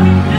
love.